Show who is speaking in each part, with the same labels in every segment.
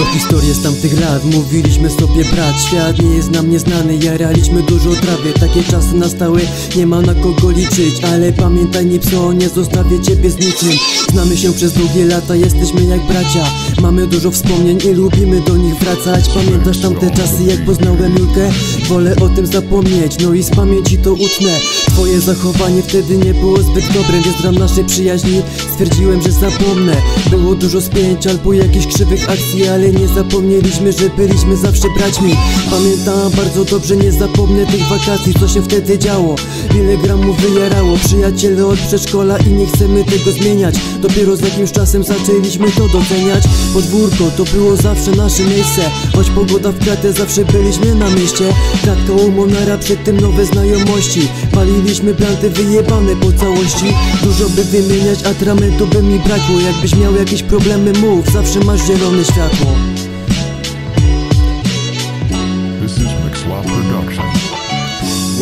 Speaker 1: Historię z tamtych lat. Mówiliśmy sobie brat Świat nie jest nam nieznany. Jaraliśmy dużo trawy Takie czasy nastały. Nie ma na kogo liczyć. Ale pamiętaj Nipso Nie zostawię ciebie z niczym. Znamy się przez długie lata. Jesteśmy jak bracia. Mamy dużo wspomnień I lubimy do nich wracać. Pamiętasz tamte czasy Jak poznałem Julkę? Wolę o tym zapomnieć. No i z pamięci to utnę. Twoje zachowanie wtedy nie było zbyt dobre Więc w ram naszej przyjaźni Stwierdziłem, że zapomnę. Było dużo spięć albo jakichś krzywych akcji Ale nie zapomnieliśmy, że byliśmy zawsze braćmi. Pamiętam bardzo dobrze, nie zapomnę tych wakacji Co się wtedy działo. Ile gramów wyjarało Przyjaciele od przedszkola i nie chcemy tego zmieniać. Dopiero z jakimś czasem zaczęliśmy to doceniać. Podwórko to było zawsze nasze miejsce. Choć pogoda w kratę zawsze byliśmy na mieście. Kratka umonara, przed tym nowe znajomości. Paliliśmy planty wyjebane po całości. Dużo by wymieniać, a tramentu by mi brakło. Jakbyś miał jakieś problemy mów, zawsze masz zielone światło
Speaker 2: This is Mixlaw Productions.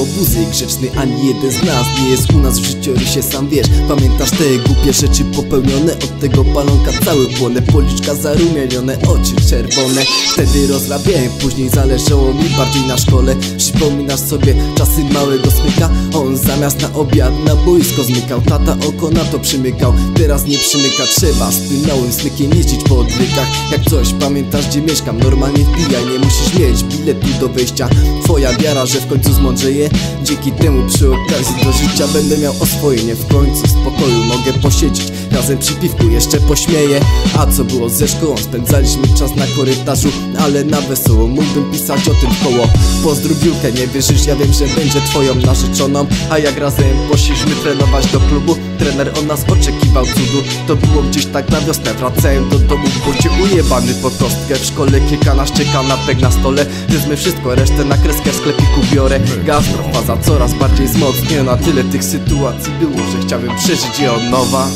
Speaker 3: Łobuzy grzeczny, ani jeden z nas. Nie jest u nas w życiorysie, sam wiesz. Pamiętasz te głupie rzeczy popełnione Od tego balonka. Cały płonę Policzka zarumienione, oczy czerwone. Wtedy rozrabiałem, później zależało mi bardziej na szkole. Przypominasz sobie czasy małego smyka. On zamiast na obiad na boisko zmykał. Tata oko na to przymykał, teraz nie przymyka. Trzeba z tym małym smykiem jeździć po odwykach Jak coś, pamiętasz gdzie mieszkam, normalnie wbijaj. Nie musisz mieć biletu do wejścia. Twoja wiara, że w końcu zmądrzeje Dzięki temu przy okazji do życia będę miał oswojenie W końcu w spokoju mogę posiedzieć Razem przy piwku jeszcze pośmieję A co było ze szkołą? Spędzaliśmy czas na korytarzu Ale na wesoło mógłbym pisać o tym koło Pozdrów nie wierzysz? Ja wiem, że będzie twoją narzeczoną A jak razem poszliśmy trenować do klubu Trener od nas oczekiwał cudu. To było gdzieś tak na wiosnę Wracałem do domu w bucie ujebany po kostkę. W szkole kilkanaście kanapek na stole. Zjedzmy wszystko, resztę na kreskę w sklepiku biorę. Gastrofaza coraz bardziej wzmocniona Tyle tych sytuacji było, że chciałbym przeżyć je od nowa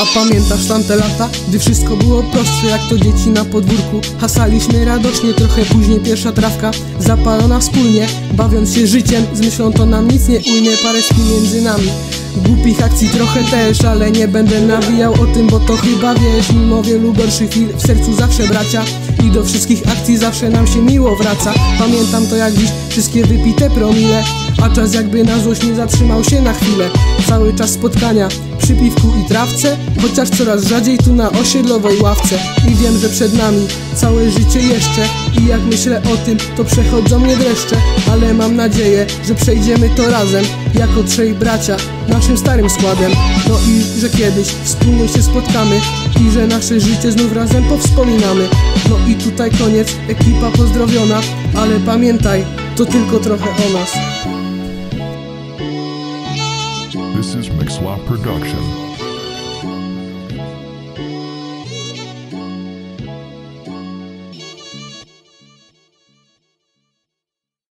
Speaker 4: A pamiętasz tamte lata, gdy wszystko było prostsze jak to dzieci na podwórku. Hasaliśmy radośnie, trochę później pierwsza trawka Zapalona wspólnie, bawiąc się życiem Z myślą to nam nic nie ujmie, parę spin między nami Głupich akcji trochę też, ale nie będę nawijał o tym, bo to chyba wiesz Mimo wielu gorszych chwil w sercu zawsze bracia I do wszystkich akcji zawsze nam się miło wraca. Pamiętam to jak dziś, wszystkie wypite promile A czas jakby na złość nie zatrzymał się na chwilę. Cały czas spotkania przy piwku i trawce Chociaż coraz rzadziej tu na osiedlowej ławce. I wiem, że przed nami całe życie jeszcze I jak myślę o tym, to przechodzą mnie dreszcze Ale mam nadzieję, że przejdziemy to razem Jako trzej bracia, naszym starym składem. No i że kiedyś wspólnie się spotkamy I że nasze życie znów razem powspominamy. No i tutaj koniec, ekipa pozdrowiona Ale pamiętaj, to tylko trochę o nas.
Speaker 2: This is.